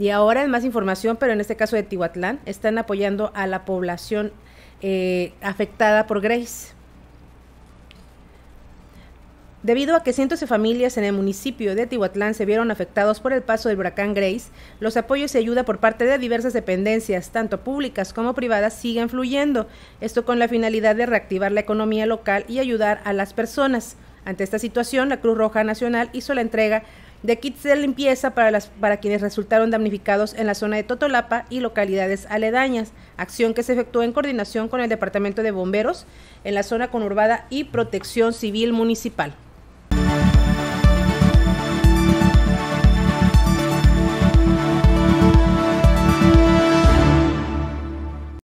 Y ahora en más información, pero en este caso de Tihuatlán, están apoyando a la población eh, afectada por Grace. Debido a que cientos de familias en el municipio de Tihuatlán se vieron afectados por el paso del huracán Grace, los apoyos y ayuda por parte de diversas dependencias, tanto públicas como privadas, siguen fluyendo. Esto con la finalidad de reactivar la economía local y ayudar a las personas. Ante esta situación, la Cruz Roja Nacional hizo la entrega de kits de limpieza para, las, para quienes resultaron damnificados en la zona de Totolapa y localidades aledañas, acción que se efectuó en coordinación con el Departamento de Bomberos en la zona conurbada y Protección Civil Municipal.